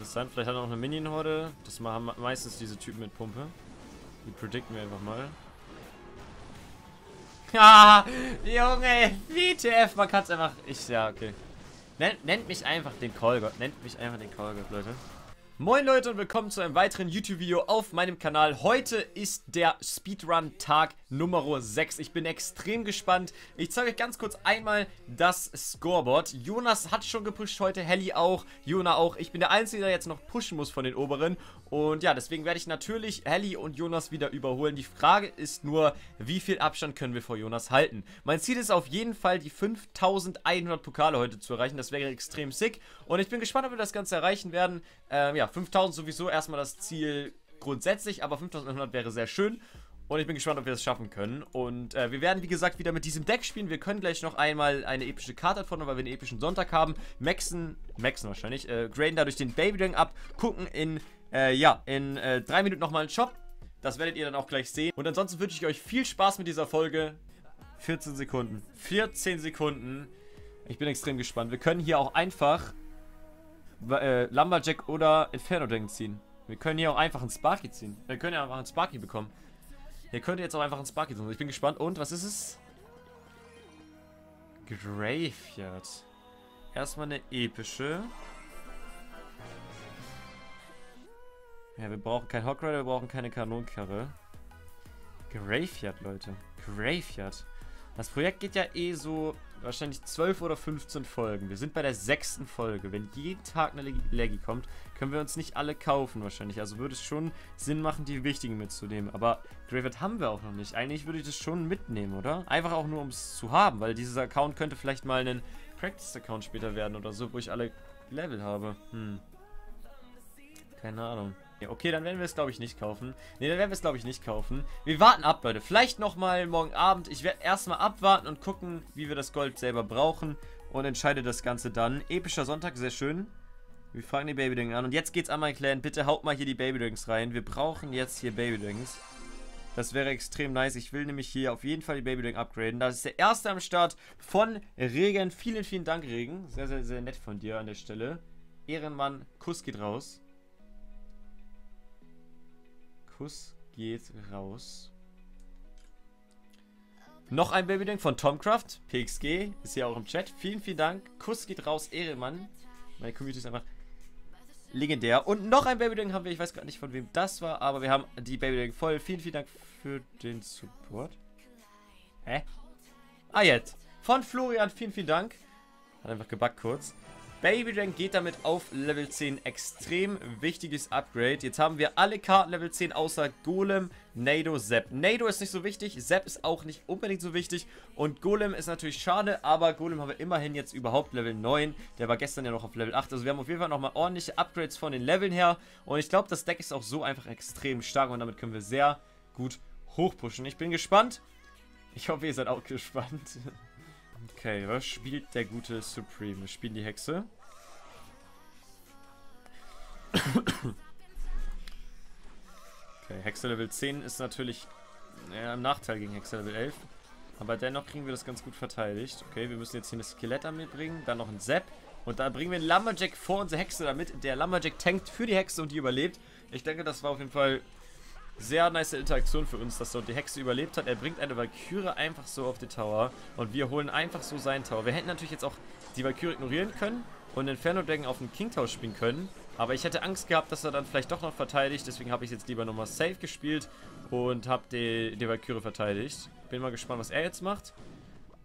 Interessant. Vielleicht hat er noch eine Minion-Horde. Das machen meistens diese Typen mit Pumpe. Die predikten wir einfach mal. Ah, Junge, WTF, man kann es einfach... Ich, ja, okay. Nennt, nennt mich einfach den Callgott. Nennt mich einfach den Callgott, Leute. Moin Leute und willkommen zu einem weiteren YouTube-Video auf meinem Kanal. Heute ist der Speedrun-Tag Nummer 6. Ich bin extrem gespannt. Ich zeige euch ganz kurz einmal das Scoreboard. Jonas hat schon gepusht heute, Helly auch, Jona auch. Ich bin der Einzige, der jetzt noch pushen muss von den Oberen. Und ja, deswegen werde ich natürlich Helly und Jonas wieder überholen. Die Frage ist nur, wie viel Abstand können wir vor Jonas halten? Mein Ziel ist auf jeden Fall, die 5100 Pokale heute zu erreichen. Das wäre extrem sick. Und ich bin gespannt, ob wir das Ganze erreichen werden. Ähm, ja, 5000 sowieso erstmal das Ziel grundsätzlich, aber 5100 wäre sehr schön. Und ich bin gespannt, ob wir das schaffen können. Und äh, wir werden, wie gesagt, wieder mit diesem Deck spielen. Wir können gleich noch einmal eine epische Karte davon, weil wir einen epischen Sonntag haben. Maxen, Maxen wahrscheinlich, äh, graden dadurch den Baby Ring ab, gucken in äh, ja, in äh, drei Minuten nochmal einen Shop. Das werdet ihr dann auch gleich sehen. Und ansonsten wünsche ich euch viel Spaß mit dieser Folge. 14 Sekunden. 14 Sekunden. Ich bin extrem gespannt. Wir können hier auch einfach äh, Lumberjack oder Inferno Dragon ziehen. Wir können hier auch einfach einen Sparky ziehen. Wir können ja einfach einen Sparky bekommen. Ihr könnt jetzt auch einfach einen Sparky ziehen. Ich bin gespannt. Und, was ist es? Graveyard. Erstmal eine epische. Ja, wir brauchen kein Hawkrider, wir brauchen keine Kanonkarre. Graveyard, Leute. Graveyard. Das Projekt geht ja eh so wahrscheinlich 12 oder 15 Folgen. Wir sind bei der sechsten Folge. Wenn jeden Tag eine Leggy kommt, können wir uns nicht alle kaufen wahrscheinlich. Also würde es schon Sinn machen, die wichtigen mitzunehmen. Aber Graveyard haben wir auch noch nicht. Eigentlich würde ich das schon mitnehmen, oder? Einfach auch nur, um es zu haben. Weil dieser Account könnte vielleicht mal ein Practice-Account später werden oder so, wo ich alle Level habe. Hm. Keine Ahnung. Okay, dann werden wir es, glaube ich, nicht kaufen. Ne, dann werden wir es, glaube ich, nicht kaufen. Wir warten ab, Leute. Vielleicht nochmal morgen Abend. Ich werde erstmal abwarten und gucken, wie wir das Gold selber brauchen. Und entscheide das Ganze dann. Epischer Sonntag, sehr schön. Wir fragen die Babydings an. Und jetzt geht's an mein Clan. Bitte haut mal hier die Babydings rein. Wir brauchen jetzt hier Babydings. Das wäre extrem nice. Ich will nämlich hier auf jeden Fall die Babyding upgraden. Das ist der erste am Start von Regen. Vielen, vielen Dank, Regen. Sehr, sehr, sehr nett von dir an der Stelle. Ehrenmann, Kuss geht raus. Kuss geht raus. Noch ein Babyding von Tomcraft. PXG ist hier auch im Chat. Vielen, vielen Dank. Kuss geht raus, Ehrenmann. Meine Community ist einfach legendär. Und noch ein Babyding haben wir. Ich weiß gar nicht, von wem das war, aber wir haben die Babyding voll. Vielen, vielen Dank für den Support. Hä? Ah, jetzt. Von Florian, vielen, vielen Dank. Hat einfach gebackt kurz. Baby Dragon geht damit auf Level 10. Extrem wichtiges Upgrade. Jetzt haben wir alle Karten Level 10 außer Golem, Nado, Zep. Nado ist nicht so wichtig, Zep ist auch nicht unbedingt so wichtig und Golem ist natürlich schade, aber Golem haben wir immerhin jetzt überhaupt Level 9. Der war gestern ja noch auf Level 8. Also wir haben auf jeden Fall nochmal ordentliche Upgrades von den Leveln her und ich glaube, das Deck ist auch so einfach extrem stark und damit können wir sehr gut hochpushen. Ich bin gespannt. Ich hoffe, ihr seid auch gespannt. Okay, was spielt der gute Supreme? Wir spielen die Hexe. okay, Hexe Level 10 ist natürlich ja, im Nachteil gegen Hexe Level 11. Aber dennoch kriegen wir das ganz gut verteidigt. Okay, wir müssen jetzt hier eine Skelettarmee bringen, dann noch ein Zap. Und dann bringen wir einen Lumberjack vor unsere Hexe damit. Der Lumberjack tankt für die Hexe und die überlebt. Ich denke, das war auf jeden Fall sehr nice Interaktion für uns, dass dort die Hexe überlebt hat. Er bringt eine Valkyrie einfach so auf die Tower und wir holen einfach so seinen Tower. Wir hätten natürlich jetzt auch die Valkyrie ignorieren können und Inferno Dragon auf den King Tower spielen können. Aber ich hätte Angst gehabt, dass er dann vielleicht doch noch verteidigt. Deswegen habe ich jetzt lieber nochmal safe gespielt und habe die, die Valkyrie verteidigt. Bin mal gespannt, was er jetzt macht.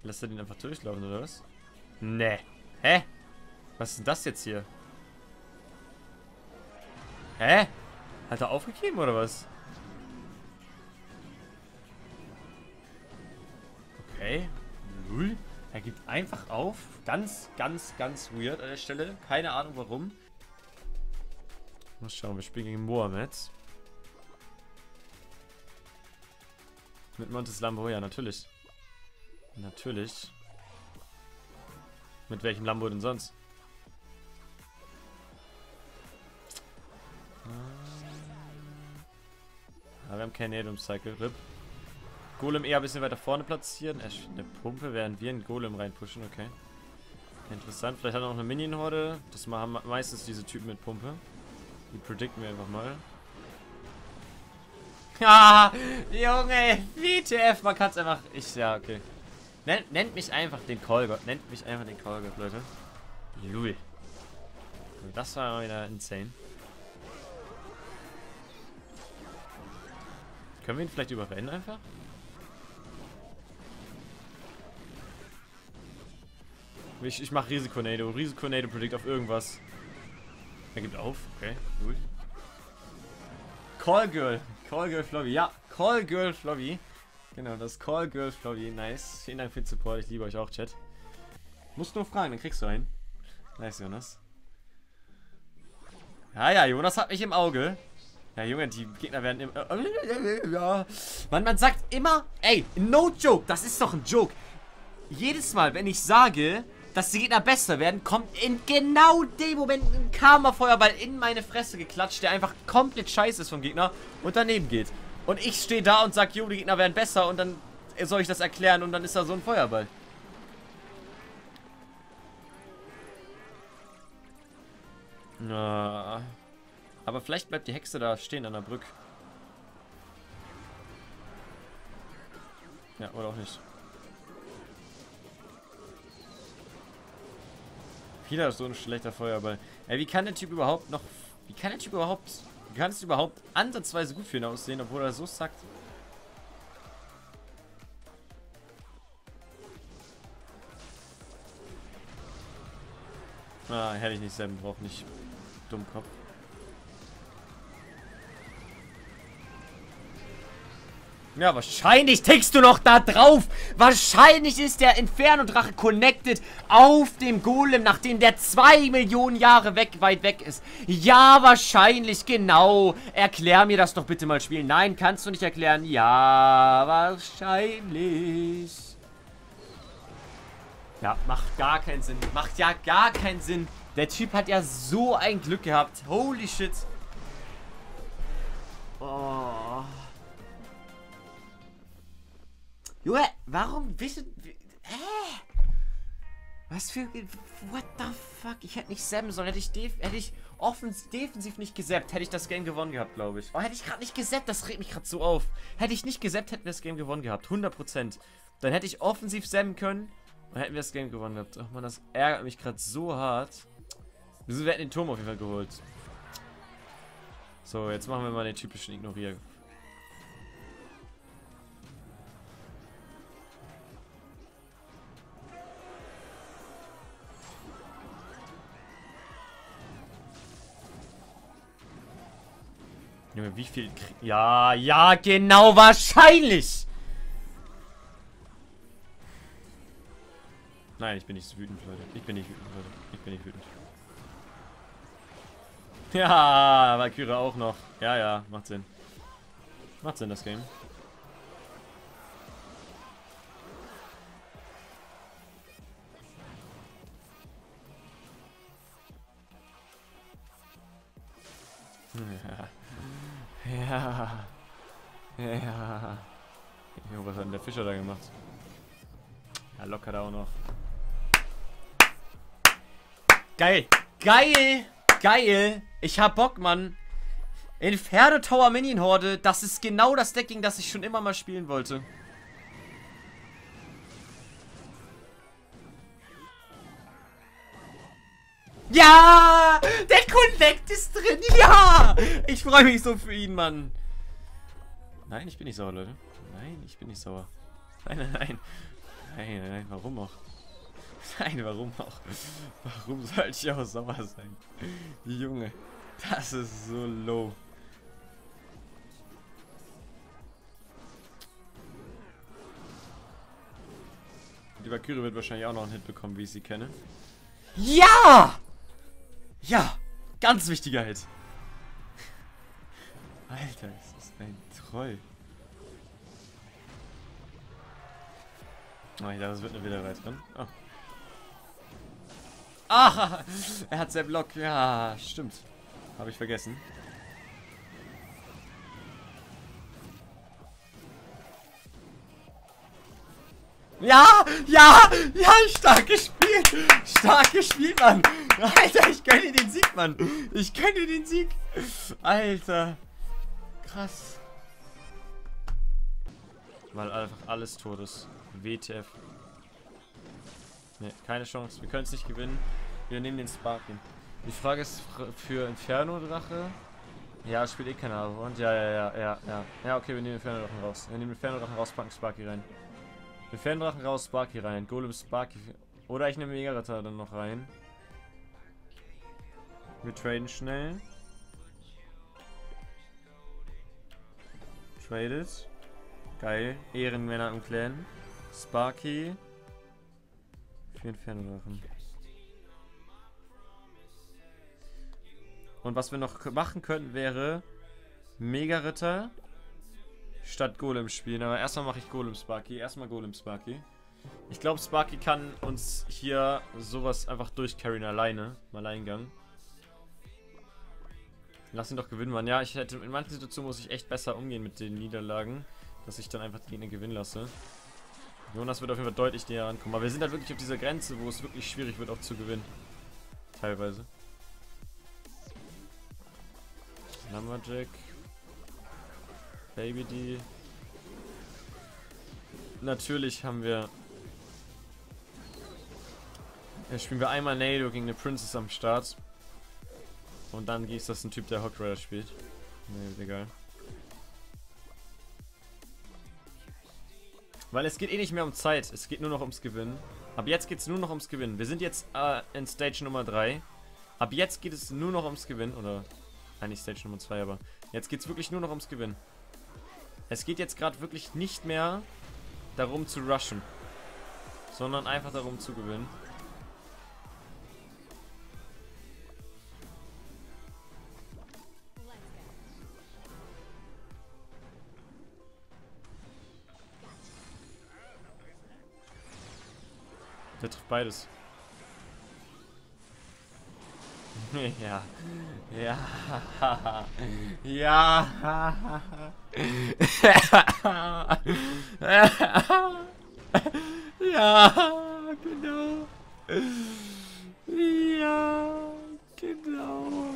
Lässt er den einfach durchlaufen, oder was? Ne. Hä? Was ist denn das jetzt hier? Hä? Hat er aufgegeben, oder was? Okay. Null. Er gibt einfach auf. Ganz, ganz, ganz weird an der Stelle. Keine Ahnung warum. Mal schauen, wir spielen gegen Mohamed. Mit Montes Lambo, ja, natürlich. Natürlich. Mit welchem Lambo denn sonst? Ah, wir haben kein Nedum Cycle, RIP. Golem eher ein bisschen weiter vorne platzieren. Eine Pumpe, während wir einen Golem reinpushen, okay. Interessant, vielleicht hat er noch eine Minion-Horde. Das machen meistens diese Typen mit Pumpe. Die predikten wir einfach mal. Ja, Junge, WTF, man kann es einfach. Ich, ja, okay. Nennt, nennt mich einfach den Callgott. Nennt mich einfach den Callgott, Leute. Lul. Das war wieder insane. Können wir ihn vielleicht überrennen einfach? Ich, ich mache Risikonado. Risikonado predict auf irgendwas. Er gibt auf. Okay, gut. Call Girl. Call Girl Flobby. Ja, Call Girl Flobby. Genau, das Call Girl Flobby. Nice. Vielen Dank für den Support. Ich liebe euch auch, Chat. Musst nur fragen, dann kriegst du einen. Nice, Jonas. Ja, ja, Jonas hat mich im Auge. Ja, Junge, die Gegner werden immer... Ja. Man, man sagt immer... Ey, no joke. Das ist doch ein Joke. Jedes Mal, wenn ich sage, dass die Gegner besser werden, kommt in genau dem Moment ein Karma-Feuerball in meine Fresse geklatscht, der einfach komplett scheiße ist vom Gegner und daneben geht. Und ich stehe da und sage, jo, die Gegner werden besser und dann soll ich das erklären und dann ist da so ein Feuerball. Ja. Aber vielleicht bleibt die Hexe da stehen an der Brücke. Ja, oder auch nicht. Wieder so ein schlechter Feuerball. Ey, wie kann der Typ überhaupt noch... Wie kann der Typ überhaupt... Wie kann es überhaupt ansatzweise gut für ihn aussehen, obwohl er so sackt? Ah, hätte ich nicht selber braucht, nicht Dummkopf. Ja, wahrscheinlich tickst du noch da drauf. Wahrscheinlich ist der Inferno-Drache connected auf dem Golem, nachdem der zwei Millionen Jahre weg, weit weg ist. Ja, wahrscheinlich, genau. Erklär mir das doch bitte mal spielen. Nein, kannst du nicht erklären. Ja, wahrscheinlich. Ja, macht gar keinen Sinn. Macht ja gar keinen Sinn. Der Typ hat ja so ein Glück gehabt. Holy shit. Oh. Junge, warum wissen... Hä? Was für... What the fuck? Ich hätte nicht sämmen sollen. Hätte ich, hätte ich offens defensiv nicht gesäppt, hätte ich das Game gewonnen gehabt, glaube ich. Oh, hätte ich gerade nicht gesäppt, das regt mich gerade so auf. Hätte ich nicht gesäppt, hätten wir das Game gewonnen gehabt. 100%. Dann hätte ich offensiv sämmen können und hätten wir das Game gewonnen gehabt. Ach man, das ärgert mich gerade so hart. Wir hätten den Turm auf jeden Fall geholt. So, jetzt machen wir mal den typischen Ignorier. Junge, wie viel... Ja, ja, genau, wahrscheinlich! Nein, ich bin nicht wütend, Leute. Ich bin nicht wütend, Leute. Ich bin nicht wütend. Ja, Valkyrie auch noch. Ja, ja, macht Sinn. Macht Sinn, das Game. Ja. Ja. Ja. Jo, was hat denn der Fischer da gemacht? Ja, locker da auch noch. Geil. Geil. Geil. Ich hab Bock, Mann. Inferno Tower Minion Horde. Das ist genau das Decking, das ich schon immer mal spielen wollte. Ja! Der Connect ist drin! Ja! Ich freue mich so für ihn, Mann. Nein, ich bin nicht sauer, Leute. Nein, ich bin nicht sauer. Nein, nein, nein. Nein, nein. Warum auch? Nein, warum auch? Warum sollte ich auch sauer sein? Junge, das ist so low. Die Valkyrie wird wahrscheinlich auch noch einen Hit bekommen, wie ich sie kenne. Ja! Ja, ganz wichtiger Hit. Alter, ist das ein Troll. Oh, ich dachte, das wird eine Wiederreiterin. Oh. Ah, er hat sein Block. Ja, stimmt. Habe ich vergessen. Ja, ja, ja, stark gespielt. Stark gespielt, Mann. Alter, ich gönne den Sieg, Mann. Ich gönne den Sieg. Alter. Krass. Weil einfach alles tot ist. WTF. Ne, keine Chance. Wir können es nicht gewinnen. Wir nehmen den Sparky. Die Frage ist für Inferno-Drache. Ja, spielt eh keine Und ja, ja, ja, ja, ja. Ja, okay, wir nehmen Inferno-Drachen raus. Wir nehmen Inferno-Drachen raus, packen Sparky rein. Inferno-Drachen raus, Sparky rein. Golem Sparky. Oder ich nehme Mega-Ritter dann noch rein. Wir traden schnell. Traded. Geil. Ehrenmänner im Clan. Sparky. Für Inferno-Drachen. Und was wir noch machen könnten, wäre Mega-Ritter statt Golem spielen. Aber erstmal mache ich Golem Sparky. Erstmal Golem Sparky. Ich glaube, Sparky kann uns hier sowas einfach durchcarryen alleine. Im Alleingang. Lass ihn doch gewinnen, Mann. Ja, ich hätte in manchen Situationen muss ich echt besser umgehen mit den Niederlagen, dass ich dann einfach die Gegner gewinnen lasse. Jonas wird auf jeden Fall deutlich näher rankommen. Aber wir sind halt wirklich auf dieser Grenze, wo es wirklich schwierig wird, auch zu gewinnen. Teilweise. Lumberjack. Baby D. Natürlich haben wir... Jetzt spielen wir einmal Nado gegen eine Princess am Start. Und dann ist das ein Typ, der Hawk Rider spielt. Nee, egal. Weil es geht eh nicht mehr um Zeit, es geht nur noch ums Gewinnen. Ab jetzt geht es nur noch ums Gewinnen. Wir sind jetzt äh, in Stage Nummer 3. Ab jetzt geht es nur noch ums Gewinnen, oder eigentlich Stage Nummer 2, aber jetzt geht es wirklich nur noch ums Gewinnen. Es geht jetzt gerade wirklich nicht mehr darum zu rushen, sondern einfach darum zu gewinnen. Der trifft beides. Ja. Ja. Ja. Ja, genau. Ja, genau.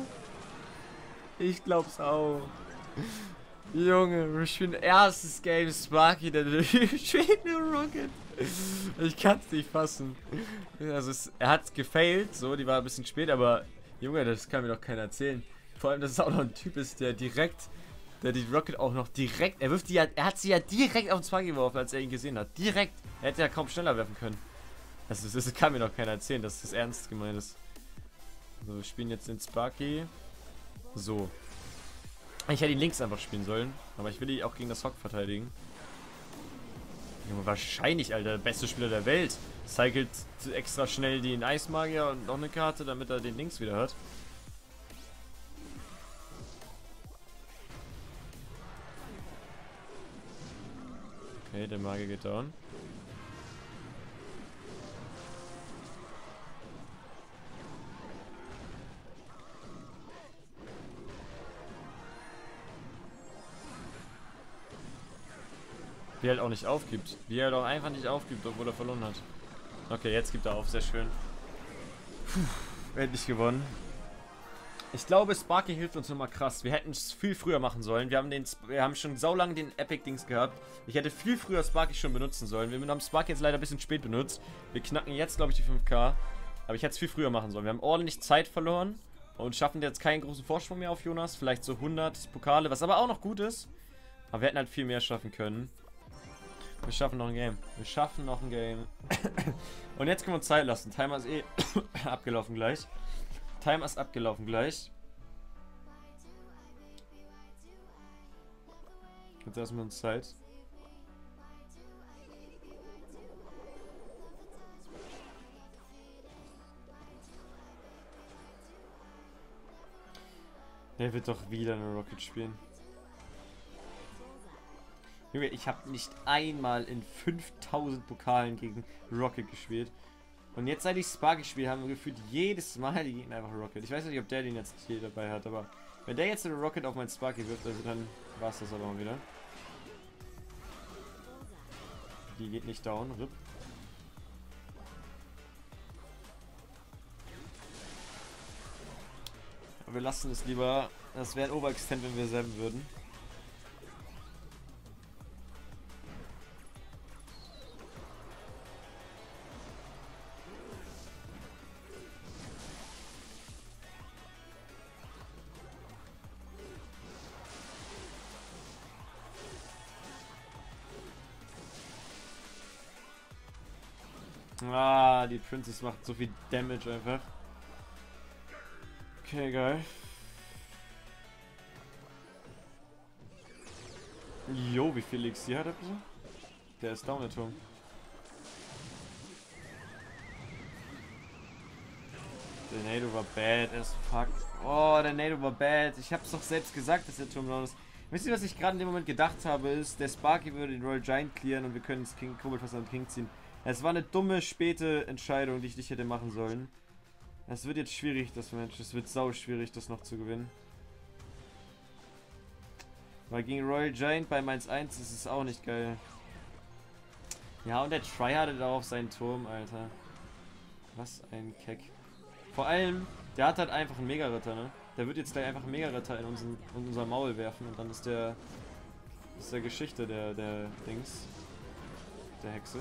Ich glaub's auch. Junge, spielen erstes Game Sparky, der nur Rocket. Ich kann's nicht fassen. Also es, er hat's gefailt, so, die war ein bisschen spät, aber Junge, das kann mir doch keiner erzählen. Vor allem, dass es auch noch ein Typ ist, der direkt, der die Rocket auch noch direkt, er wirft die ja, er hat sie ja direkt auf den Zwang geworfen, als er ihn gesehen hat. Direkt. Er hätte ja kaum schneller werfen können. Das, ist, das kann mir doch keiner erzählen, dass das ernst gemeint ist. So, wir spielen jetzt den Sparky. So. Ich hätte ihn links einfach spielen sollen, aber ich will ihn auch gegen das Hock verteidigen. Junge, wahrscheinlich, Alter, der beste Spieler der Welt. Cycelt extra schnell den Eismagier und noch eine Karte, damit er den links wieder hat. Okay, der Magier geht down. Er halt auch nicht aufgibt. Wie er doch einfach nicht aufgibt, obwohl er verloren hat. Okay, jetzt gibt er auf. Sehr schön. Puh, endlich gewonnen. Ich glaube, Sparky hilft uns nochmal krass. Wir hätten es viel früher machen sollen. Wir haben, den, wir haben schon saulang den Epic-Dings gehabt. Ich hätte viel früher Sparky schon benutzen sollen. Wir haben Sparky jetzt leider ein bisschen spät benutzt. Wir knacken jetzt, glaube ich, die 5k. Aber ich hätte es viel früher machen sollen. Wir haben ordentlich Zeit verloren. Und schaffen jetzt keinen großen Vorsprung mehr auf Jonas. Vielleicht so 100 Pokale, was aber auch noch gut ist. Aber wir hätten halt viel mehr schaffen können. Wir schaffen noch ein Game. Wir schaffen noch ein Game. Und jetzt können wir uns Zeit lassen. Timer ist eh abgelaufen gleich. Timer ist abgelaufen gleich. Jetzt lassen wir uns Zeit. Der wird doch wieder eine Rocket spielen. Junge, ich habe nicht einmal in 5000 Pokalen gegen Rocket gespielt. Und jetzt, seit ich Spark gespielt habe, haben wir gefühlt jedes Mal die Gegner einfach Rocket. Ich weiß nicht, ob der den jetzt hier dabei hat, aber wenn der jetzt eine Rocket auf meinen Sparky wirft, also dann war es das aber auch wieder. Die geht nicht down, RIP. Aber wir lassen es lieber. Das wäre ein Overextend, wenn wir selben würden. Ah, die Princess macht so viel Damage einfach. Okay, geil. Jo, wie viel Elixir hat er bitte? Der ist down, der Turm. Der Nado war bad as fuck. Oh, der Nado war bad. Ich hab's doch selbst gesagt, dass der Turm down ist. Wisst ihr, was ich gerade in dem Moment gedacht habe, ist, der Sparky würde den Royal Giant clearen und wir können das King Kobold fast an King ziehen. Es war eine dumme, späte Entscheidung, die ich nicht hätte machen sollen. Es wird jetzt schwierig, das Match. Es wird sau schwierig, das noch zu gewinnen. Weil gegen Royal Giant bei Mainz 1 ist es auch nicht geil. Ja, und der Tryhardet auch auf seinen Turm, Alter. Was ein Keck. Vor allem, der hat halt einfach einen Mega-Ritter, ne? Der wird jetzt gleich einfach einen Mega-Ritter in, in unser Maul werfen und dann ist der... ist der Geschichte der, der Dings. Der Hexe.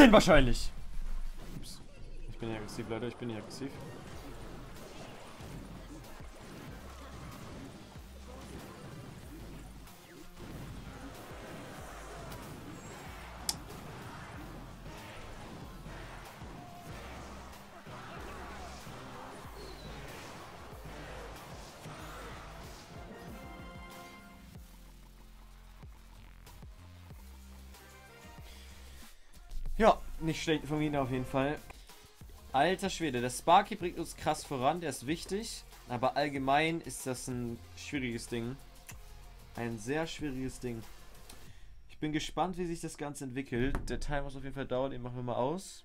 Macht Sinn wahrscheinlich. Ups. Ich bin hier aggressiv, Leute. Ich bin hier aggressiv. Ja, nicht schlecht von Ihnen auf jeden Fall. Alter Schwede, der Sparky bringt uns krass voran, der ist wichtig. Aber allgemein ist das ein schwieriges Ding. Ein sehr schwieriges Ding. Ich bin gespannt, wie sich das Ganze entwickelt. Der Timer muss auf jeden Fall dauern, den machen wir mal aus.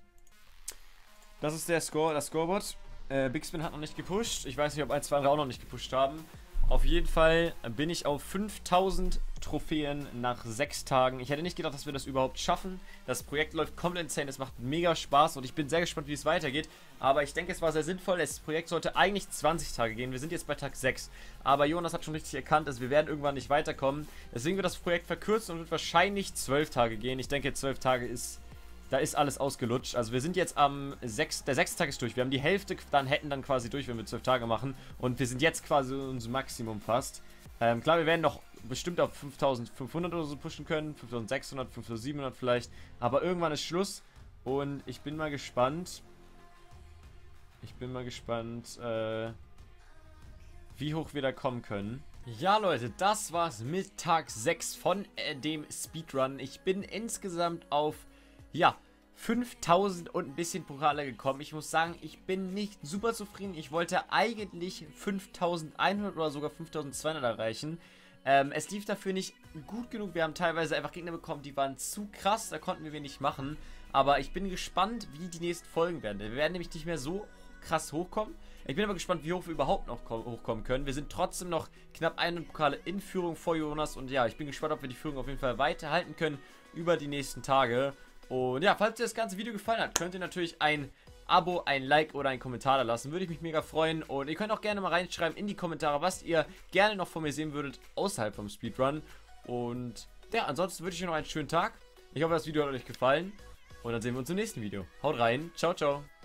Das ist der Score, das Scoreboard. Äh, Big Spin hat noch nicht gepusht. Ich weiß nicht, ob ein, zwei andere auch noch nicht gepusht haben. Auf jeden Fall bin ich auf 5000 Trophäen nach 6 Tagen. Ich hätte nicht gedacht, dass wir das überhaupt schaffen. Das Projekt läuft komplett insane, es macht mega Spaß und ich bin sehr gespannt, wie es weitergeht. Aber ich denke, es war sehr sinnvoll. Das Projekt sollte eigentlich 20 Tage gehen. Wir sind jetzt bei Tag 6. Aber Jonas hat schon richtig erkannt, dass wir werden irgendwann nicht weiterkommen. Deswegen wird das Projekt verkürzt und wird wahrscheinlich 12 Tage gehen. Ich denke, 12 Tage ist da ist alles ausgelutscht. Also wir sind jetzt am 6. Der sechste Tag ist durch. Wir haben die Hälfte dann hätten dann quasi durch, wenn wir 12 Tage machen. Und wir sind jetzt quasi unser Maximum fast. Ähm, klar, wir werden noch bestimmt auf 5500 oder so pushen können. 5600, 5700 vielleicht. Aber irgendwann ist Schluss. Und ich bin mal gespannt. Ich bin mal gespannt, äh, wie hoch wir da kommen können. Ja, Leute, das war's mit Tag 6 von äh, dem Speedrun. Ich bin insgesamt auf ja, 5000 und ein bisschen Pokale gekommen. Ich muss sagen, ich bin nicht super zufrieden. Ich wollte eigentlich 5100 oder sogar 5200 erreichen. Ähm, es lief dafür nicht gut genug. Wir haben teilweise einfach Gegner bekommen, die waren zu krass. Da konnten wir wenig machen. Aber ich bin gespannt, wie die nächsten Folgen werden. Wir werden nämlich nicht mehr so krass hochkommen. Ich bin aber gespannt, wie hoch wir überhaupt noch hochkommen können. Wir sind trotzdem noch knapp 100 Pokale in Führung vor Jonas. Und ja, ich bin gespannt, ob wir die Führung auf jeden Fall weiterhalten können über die nächsten Tage. Und ja, falls dir das ganze Video gefallen hat, könnt ihr natürlich ein Abo, ein Like oder einen Kommentar da lassen. Würde ich mich mega freuen. Und ihr könnt auch gerne mal reinschreiben in die Kommentare, was ihr gerne noch von mir sehen würdet außerhalb vom Speedrun. Und ja, ansonsten wünsche ich euch noch einen schönen Tag. Ich hoffe, das Video hat euch gefallen. Und dann sehen wir uns im nächsten Video. Haut rein. Ciao, ciao.